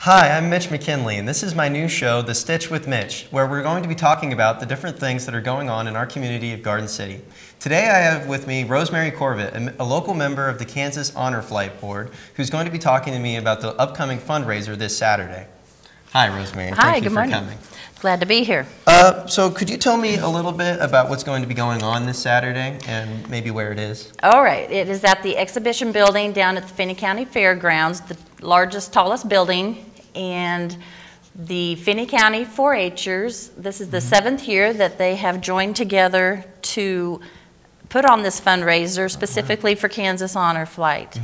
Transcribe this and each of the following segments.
Hi, I'm Mitch McKinley, and this is my new show, The Stitch with Mitch, where we're going to be talking about the different things that are going on in our community of Garden City. Today I have with me Rosemary Corbett, a local member of the Kansas Honor Flight Board, who's going to be talking to me about the upcoming fundraiser this Saturday. Hi, Rosemary. Hi, Thank good you morning. for coming. Glad to be here. Uh, so, could you tell me a little bit about what's going to be going on this Saturday and maybe where it is? All right, it is at the exhibition building down at the Finney County Fairgrounds, the largest, tallest building, and the Finney County 4-H'ers. This is the seventh year that they have joined together to put on this fundraiser specifically for Kansas Honor Flight.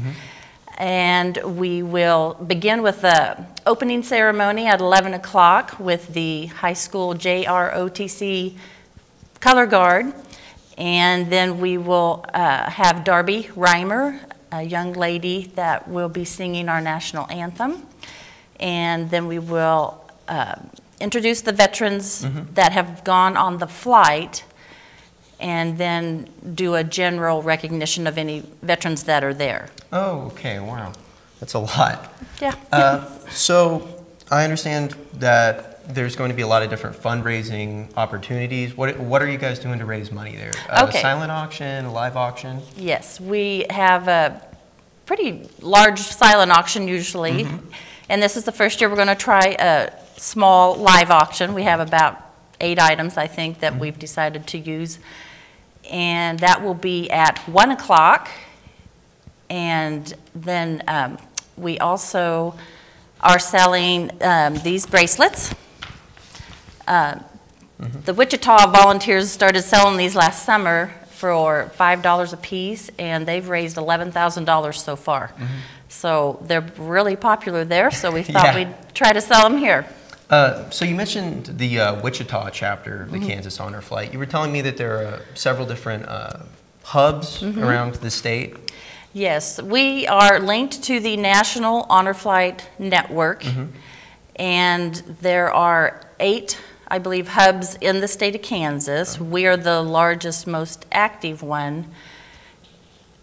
And we will begin with the opening ceremony at 11 o'clock with the high school JROTC color guard. And then we will uh, have Darby Reimer, a young lady that will be singing our national anthem. And then we will uh, introduce the veterans that have gone on the flight and then do a general recognition of any veterans that are there. Oh, okay, wow. That's a lot. Yeah. Uh, so, I understand that there's going to be a lot of different fundraising opportunities. What, what are you guys doing to raise money there? Uh, Okay. A silent auction, a live auction? Yes, we have a pretty large silent auction usually. And this is the first year we're going to try a small live auction. We have about eight items, I think, that we've decided to use. And that will be at 1 o'clock. And then um, we also are selling um, these bracelets. Uh, The Wichita volunteers started selling these last summer for $5 a piece, and they've raised $11,000 so far. So they're really popular there, so we thought Yeah. we'd try to sell them here. Uh, so you mentioned the uh, Wichita chapter, the Kansas Honor Flight. You were telling me that there are several different uh, hubs Mm-hmm. around the state. Yes, we are linked to the National Honor Flight Network, and there are eight, I believe, hubs in the state of Kansas. We are the largest, most active one.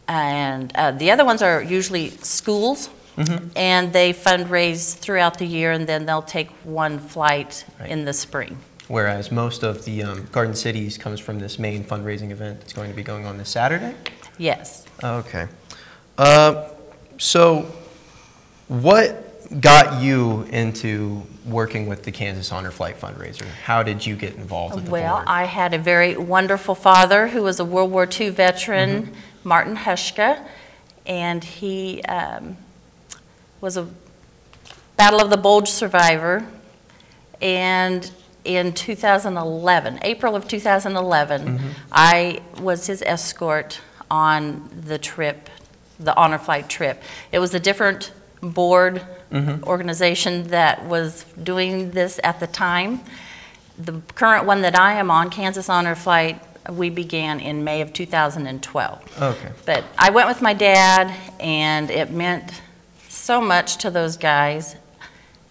And uh, the other ones are usually schools, and they fundraise throughout the year, and then they'll take one flight Right. in the spring. Whereas most of the um, Garden Cities comes from this main fundraising event that's going to be going on this Saturday. Yes. Okay. Uh, so, what got you into working with the Kansas Honor Flight fundraiser? How did you get involved with the Well, board? I had a very wonderful father who was a World War II veteran, Mm-hmm. Martin Hushka, and he um, was a Battle of the Bulge survivor. And in 2011, April of 2011, Mm-hmm. I was his escort on the trip, the honor flight trip. It was a different board Mm-hmm. organization that was doing this at the time. The current one that I am on, Kansas Honor Flight, we began in May of 2012. okay. But I went with my dad, and it meant so much to those guys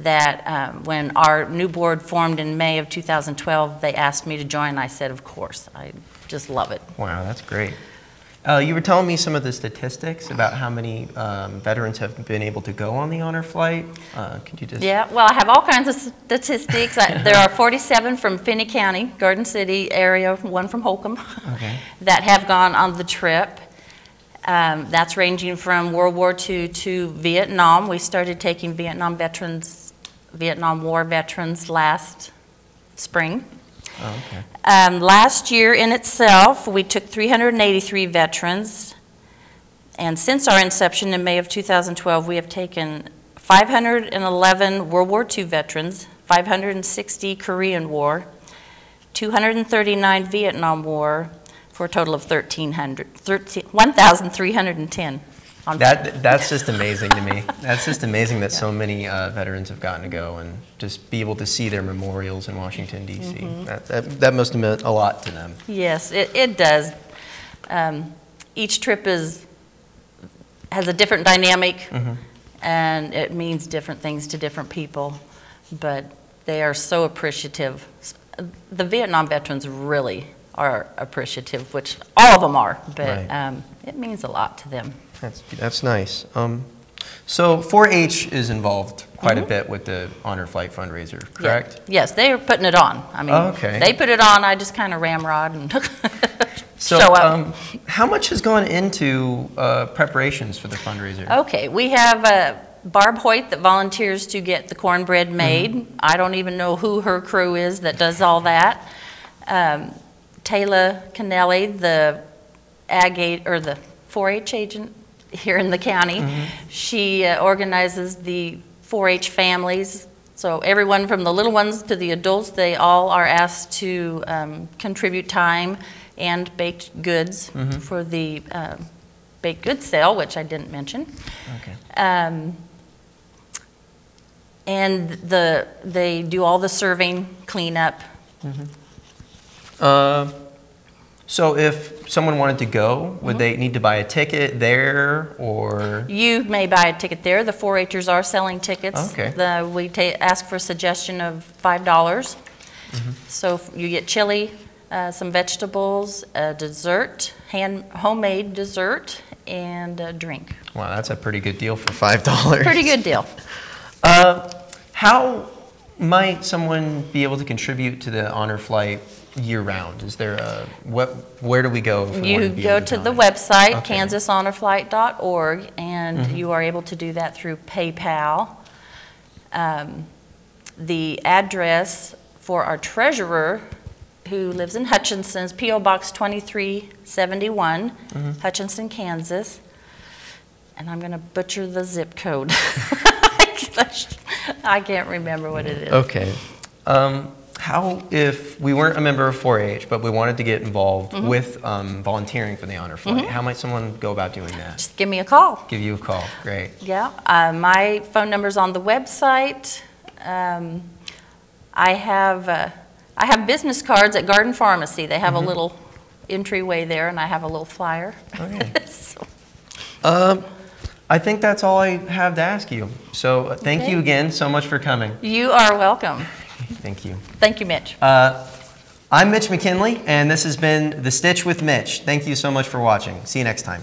that um, when our new board formed in May of 2012, they asked me to join. I said, of course. I just love it. Wow, that's great. Uh, you were telling me some of the statistics about how many um, veterans have been able to go on the honor flight. Uh, could you just? Yeah, well, I have all kinds of statistics. I- There are 47 from Finney County, Garden City area, one from Holcomb, Okay. that have gone on the trip. Um, That's ranging from World War II to Vietnam. We started taking Vietnam veterans, Vietnam War veterans last spring. Oh, okay. Um, Last year in itself, we took 383 veterans, and since our inception in May of 2012, we have taken 511 World War II veterans, 560 Korean War, 239 Vietnam War, for a total of 1,300, 13 1,310 on That that's just amazing to me. That's just amazing that so many uh, veterans have gotten to go and just be able to see their memorials in Washington D.C. Mm-hmm. That, that that must have meant a lot to them. Yes, it, it does. Um, each trip is, has a different dynamic, Mm-hmm. and it means different things to different people, but they are so appreciative. The Vietnam veterans really are appreciative, which all of them are, but Right. um, it means a lot to them. That's that's nice. Um, So 4-H is involved quite a bit with the Honor Flight fundraiser, Mm-hmm. Yeah. correct? Yes, they are putting it on. I mean, Oh, okay. they put it on, I just kind of ramrod and So, show up. um, how much has gone into uh, preparations for the fundraiser? Okay, we have uh, Barb Hoyt that volunteers to get the Mm-hmm. cornbread made. I don't even know who her crew is that does all that. Um, Taylor Kennelly, the ag, aid- or the 4-H agent here in the county, Mm-hmm. she uh, organizes the 4-H families. So everyone from the little ones to the adults, they all are asked to um, contribute time and baked goods Mm-hmm. for the um, baked goods sale, which I didn't mention. Okay. Um, And the, they do all the serving, cleanup. Uh, So if someone wanted to go, would Mm-hmm. they need to buy a ticket there or? You may buy a ticket there. The 4-Hers are selling tickets. Okay. The, we ask for a suggestion of 5. dollars Mm-hmm. So you get chili, uh, some vegetables, a dessert, hand, homemade dessert, and a drink. Wow, that's a pretty good deal for $5. Pretty good deal. Uh, How might someone be able to contribute to the Honor Flight year-round? Is there a, what, where do we go? You go to the website, Okay. Kansashonorflight.org, and you are able to do that through PayPal. Um, The address for our treasurer, who lives in Hutchinson, is P.O. Box 2371, Mm-hmm. Hutchinson, Kansas. And I'm going to butcher the zip code. I can't remember what it is. Okay. Um, How, if we weren't a member of 4-H, but we wanted to get involved Mm-hmm. with um, volunteering for the Honor Flight, how might someone go about doing that? Just give me a call. Give you a call, great. Yeah, uh, my phone number's on the website. Um, I have, uh, I have business cards at Garden Pharmacy. They have a little entryway there, and I have a little flyer. Okay. So, Um, I think that's all I have to ask you. So uh, thank you again so much for coming. You are welcome. Thank you. Thank you, Mitch. Uh, I'm Mitch McKinley, and this has been The Stitch with Mitch. Thank you so much for watching. See you next time.